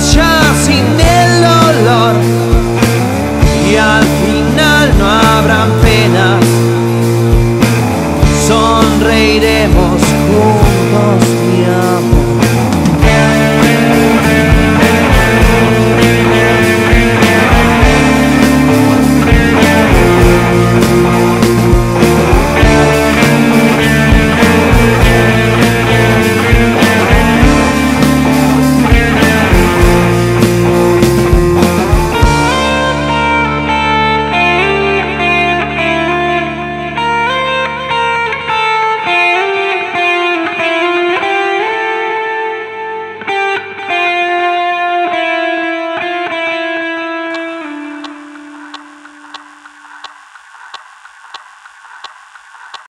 marcha sin el dolor y al final no habrán penas, sonreiremos.